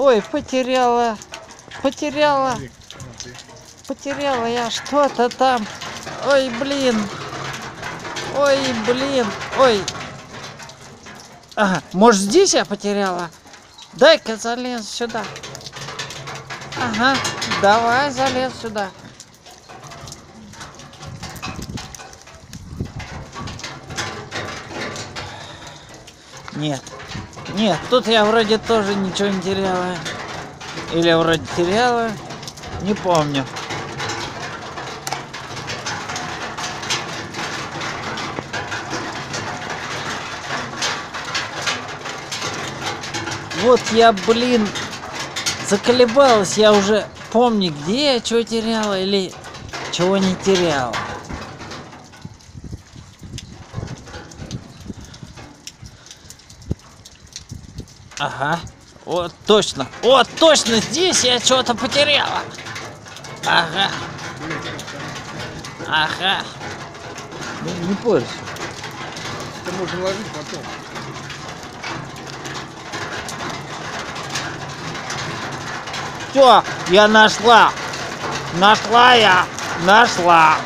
Ой, потеряла. Потеряла. Потеряла я что-то там. Ой, блин. Ой, блин. Ой. Ага, может здесь я потеряла? Дай-ка залез сюда. Ага, давай залез сюда. Нет. Нет, тут я вроде тоже ничего не теряла. Или вроде теряла. Не помню. Вот я, блин, заколебалась. Я уже помню, где я что теряла или чего не теряла. Ага. Вот точно. Вот точно здесь я что-то потеряла. Ага. Ага. Ну, не парься. Это можно ложить потом. Все, я нашла. Нашла я. Нашла.